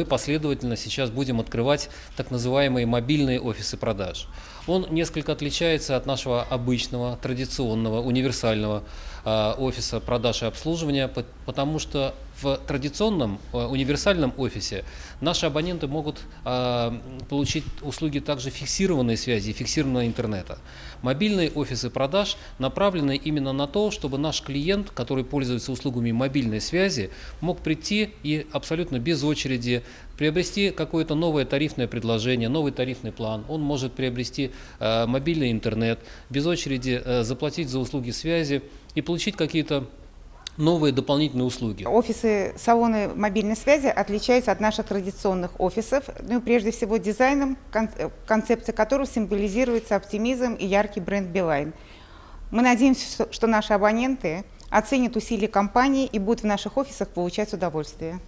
мы последовательно сейчас будем открывать так называемые мобильные офисы продаж. Он несколько отличается от нашего обычного, традиционного, универсального офиса продаж и обслуживания, по- потому что в традиционном э, универсальном офисе наши абоненты могут э, получить услуги также фиксированной связи, фиксированного интернета. Мобильные офисы продаж направлены именно на то, чтобы наш клиент, который пользуется услугами мобильной связи, мог прийти и абсолютно без очереди приобрести какое-то новое тарифное предложение, новый тарифный план. Он может приобрести э, мобильный интернет, без очереди э, заплатить за услуги связи и получить какие-то новые дополнительные услуги. Офисы салоны мобильной связи отличаются от наших традиционных офисов, ну прежде всего дизайном, э, концепция которого символизируется оптимизм и яркий бренд Билайн. Мы надеемся, что наши абоненты оценят усилия компании и будут в наших офисах получать удовольствие.